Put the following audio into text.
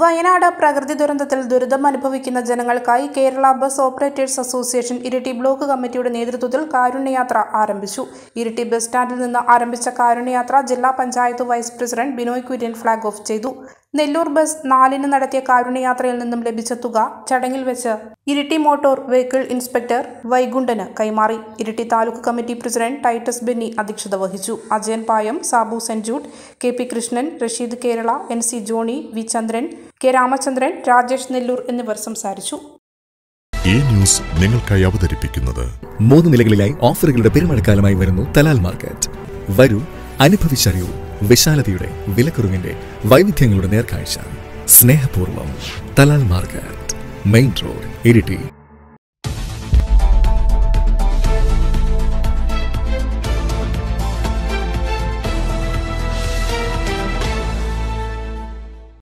വയനാട് പ്രകൃതി ദുരന്തത്തിൽ ദുരിതം അനുഭവിക്കുന്ന ജനങ്ങൾക്കായി Kerala bus operators association Iritty block കമ്മിറ്റിയുടെ നേതൃത്വത്തിൽ കാരുണ്യയാത്ര ആരംഭിച്ചു. ഇരിട്ടി ബസ് സ്റ്റാൻഡിൽ നിന്ന് ആരംഭിച്ച കാരുണ്യയാത്ര ജില്ലാ panchayat vice president Binoy Kurian flag off ചെയ്തു. നെല്ലൂർ ബസ് നാലിന് നടത്തിയ കാരുണ്യയാത്രയിൽ നിന്നും ലഭിച്ച തുക ചടങ്ങിൽ വെച്ച് ഇരിട്ടി മോട്ടോർ വെഹിക്കിൾ ഇൻസ്പെക്ടർ വൈകുണ്ഠന് കൈമാറി. Iritty taluk committee president Titus Benny അധ്യക്ഷത വഹിച്ചു. Ajayan Payam Sabu സെഞ്ചൂട്ട് K P Krishnan Rasheed Kerala N C Johny V Chandran K Ramachandran Rajesh Nellur എന്നിവർ സംസാരിച്ചു. ഈ ന്യൂസ് നിങ്ങൾക്കായി അവതരിപ്പിക്കുന്നത് മൂന്ന് നിലകളിലായി ഓഫറുകളുടെ പെരുമഴക്കാലമായി വരുന്നു തലാൽ മാർക്കറ്റ്. വരൂ അനുഭവിച്ചറിയൂ വിശാലതയുടെ വിലക്കുറവിന്റെ വൈവിധ്യങ്ങളുടെ നേർക്കാഴ്ച. സ്നേഹപൂർവം Talal market main road Iritty.